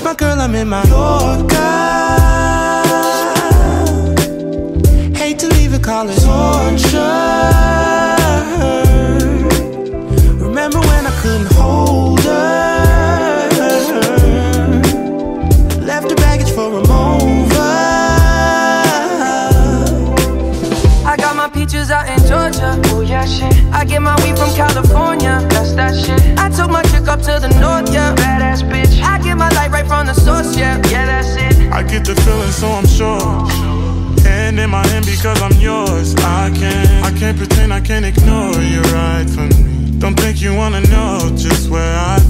I left my girl, I'm in my Yorker. Hate to leave it, call it torture. Remember when I couldn't hold her? Left her baggage for a mover. I got my peaches out in Georgia. Oh yeah, shit. I get my weed from California. The feeling, so I'm sure. Hand in my hand because I'm yours. I can't, I can't pretend, I can't ignore you right from me. Don't think you wanna know just where I've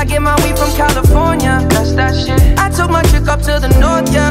I get my weed from California. That's that shit. I took my chick up to the north, yeah.